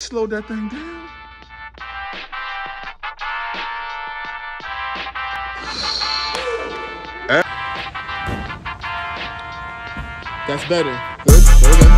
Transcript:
Slow that thing down. That's better.